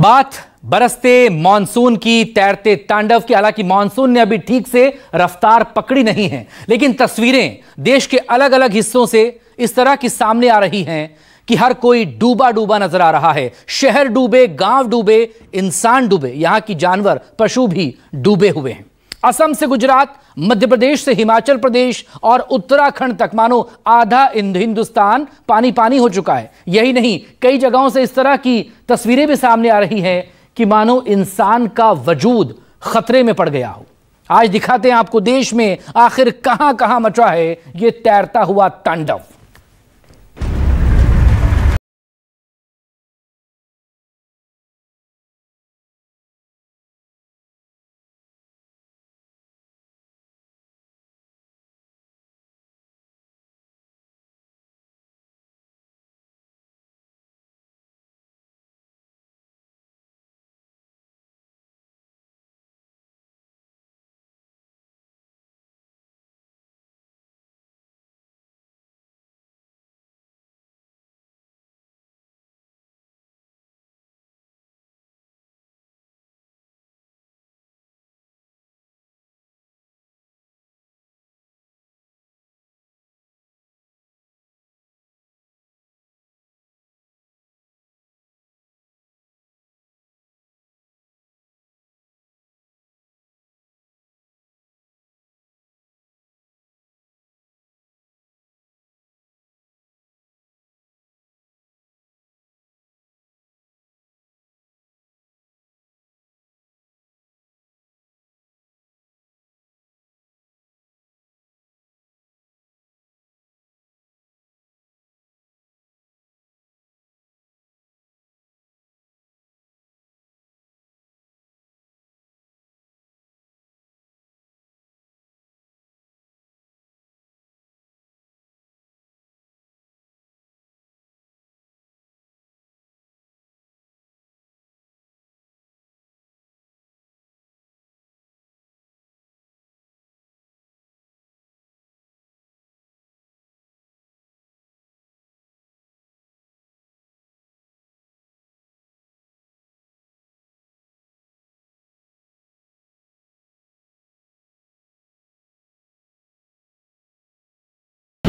बात बरसते मानसून की तैरते तांडव की, हालाँकि मानसून ने अभी ठीक से रफ्तार पकड़ी नहीं है, लेकिन तस्वीरें देश के अलग अलग हिस्सों से इस तरह की सामने आ रही हैं कि हर कोई डूबा डूबा नज़र आ रहा है। शहर डूबे, गाँव डूबे, इंसान डूबे, यहाँ की जानवर, पशु भी डूबे हुए हैं। असम से गुजरात, मध्य प्रदेश से हिमाचल प्रदेश और उत्तराखंड तक। मानो आधा हिंदुस्तान पानी पानी हो चुका है। यही नहीं, कई जगहों से इस तरह की तस्वीरें भी सामने आ रही हैं कि मानो इंसान का वजूद खतरे में पड़ गया हो। आज दिखाते हैं आपको देश में आखिर कहाँ कहाँ मचा है। यह तैरता हुआ तांडव।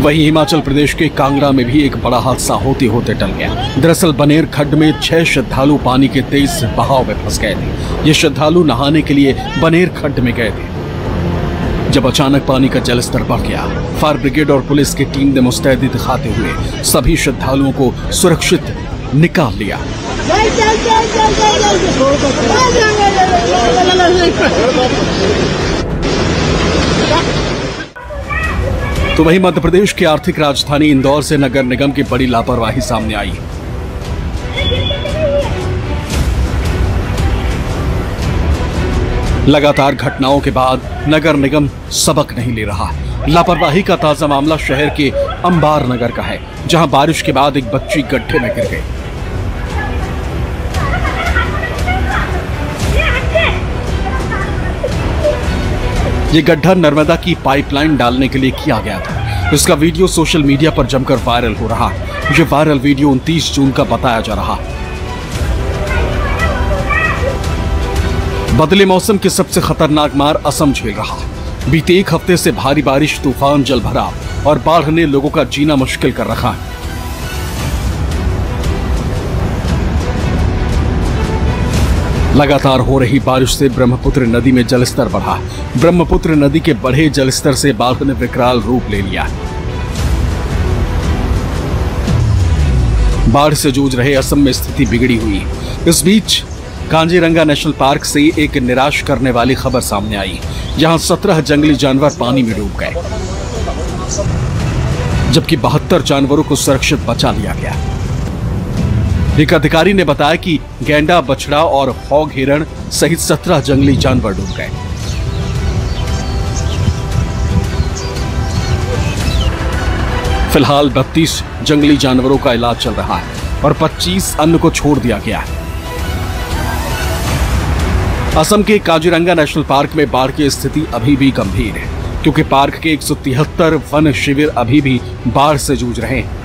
वहीं हिमाचल प्रदेश के कांगड़ा में भी एक बड़ा हादसा होते होते टल गया। दरअसल बनेर खड्ड में छह श्रद्धालु पानी के तेज बहाव में फंस गए थे। ये श्रद्धालु नहाने के लिए बनेर खड्ड में गए थे। जब अचानक पानी का जलस्तर बढ़ गया, फायर ब्रिगेड और पुलिस की टीम ने मुस्तैदी दिखाते हुए सभी श्रद्धालुओं को सुरक्षित निकाल लिया। तो वही मध्य प्रदेश की आर्थिक राजधानी इंदौर से नगर निगम की बड़ी लापरवाही सामने आई। लगातार घटनाओं के बाद नगर निगम सबक नहीं ले रहा। लापरवाही का ताज़ा मामला शहर के अंबार नगर का है, जहाँ बारिश के बाद एक बच्ची गड्ढे में गिर गई। ये गड्ढा नर्मदा की पाइपलाइन डालने के लिए किया गया था। इसका वीडियो सोशल मीडिया पर जमकर वायरल हो रहा। ये वायरल वीडियो 29 जून का बताया जा रहा। बदले मौसम के सबसे खतरनाक मार असम झेल रहा। बीते एक हफ़्ते से भारी बारिश, तूफ़ान जल भराव और बाढ़ ने लोगों का जीना मुश्किल कर रखा है। लगातार हो रही बारिश से ब्रह्मपुत्र नदी में जलस्तर बढ़ा। ब्रह्मपुत्र नदी के बढ़े जलस्तर से बाढ़ ने विकराल रूप ले लिया। बाढ़ से जूझ रहे असम में स्थिति बिगड़ी हुई। इस बीच कांजीरंगा नेशनल पार्क से एक निराश करने वाली खबर सामने आई, जहाँ सत्रह जंगली जानवर पानी में डूब गए, जबकि बहत्तर जानवरों को सुरक्षित बचा लिया गया। एक अधिकारी ने बताया कि गैंडा, बछड़ा और हॉग हिरण सहित सत्रह जंगली जानवर डूब गए। फ़िलहाल 32 जंगली जानवरों का इलाज चल रहा है और 25 अन्य को छोड़ दिया गया है। असम के काजीरंगा नेशनल पार्क में बाढ़ की स्थिति अभी भी गंभीर है, क्योंकि पार्क के एक सौ तिहत्तर वन शिविर अभी भी बाढ़ से जूझ रहे हैं।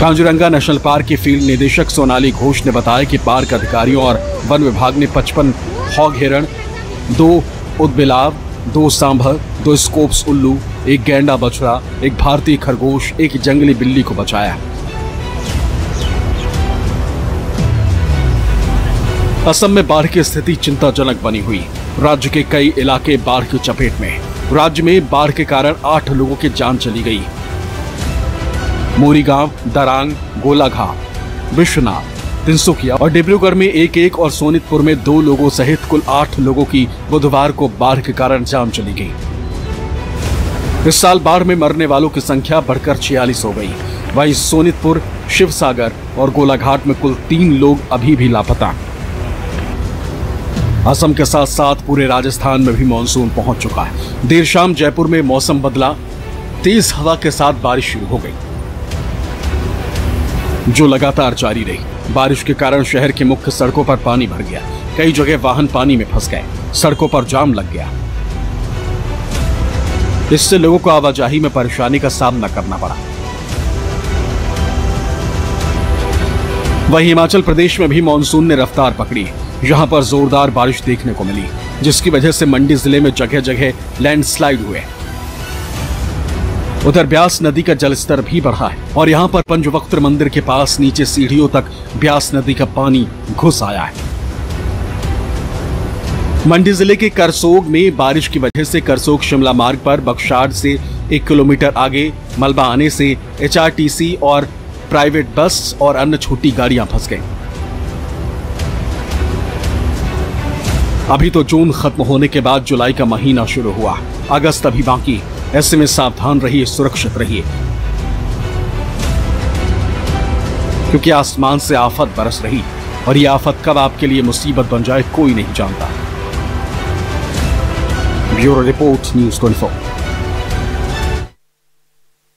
कांजुरंगा नेशनल पार्क के फ़ील्ड निदेशक सोनाली घोष ने बताया कि पार्क अधिकारियों और वन विभाग ने 55 हॉग हिरण, दो उदबिलाव, दो सांभर, दो स्कोप्स उल्लू, एक गैंडा बछड़ा, एक भारतीय खरगोश, एक जंगली बिल्ली को बचाया। असम में बाढ़ की स्थिति चिंताजनक बनी हुई। राज्य के कई इलाके बाढ़ की चपेट में। राज्य में बाढ़ के कारण आठ लोगों की जान चली गई। मोरीगांव, दरांग गोलाघाट विश्वनाथ, तिनसुकिया और डिब्रूगढ़ में एक एक और सोनितपुर में दो लोगों सहित कुल आठ लोगों की बुधवार को बाढ़ के कारण जान चली गई। इस साल बाढ़ में मरने वालों की संख्या बढ़कर छियालीस हो गई। वहीं सोनितपुर, शिवसागर और गोलाघाट में कुल तीन लोग अभी भी लापता। असम के साथ साथ पूरे राजस्थान में भी मानसून पहुँच चुका है। देर शाम जयपुर में मौसम बदला। तेज हवा के साथ बारिश शुरू हो गई। जो लगातार जारी रही। बारिश के कारण शहर की मुख्य सड़कों पर पानी भर गया। कई जगह वाहन पानी में फंस गए। सड़कों पर जाम लग गया। इससे लोगों को आवाजाही में परेशानी का सामना करना पड़ा। वहीं हिमाचल प्रदेश में भी मानसून ने रफ्तार पकड़ी। यहाँ पर जोरदार बारिश देखने को मिली, जिसकी वजह से मंडी ज़िले में जगह जगह लैंडस्लाइड हुए। उधर ब्यास नदी का जलस्तर भी बढ़ा है और यहाँ पर पंचवक्त्र मंदिर के पास नीचे सीढ़ियों तक ब्यास नदी का पानी घुस आया है। मंडी ज़िले के करसोग में बारिश की वजह से करसोग शिमला मार्ग पर बक्शाड़ से एक किलोमीटर आगे मलबा आने से एचआरटीसी और प्राइवेट बस और अन्य छोटी गाड़ियाँ फंस गईं। अभी तो जून खत्म होने के बाद जुलाई का महीना शुरू हुआ। अगस्त अभी बाकी ऐसे में सावधान रहिए, सुरक्षित रहिए। क्योंकि आसमान से आफत बरस रही, और यह आफत कब आपके लिए मुसीबत बन जाए, कोई नहीं जानता। Bureau report, news twenty